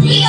Dios.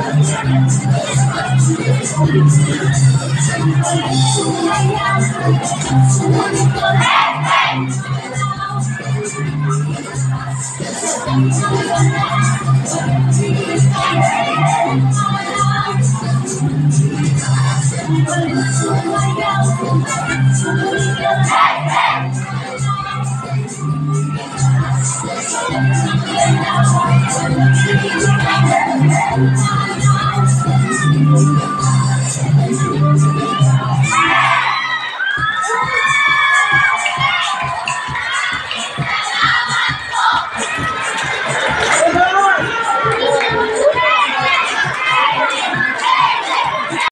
Hey, hey!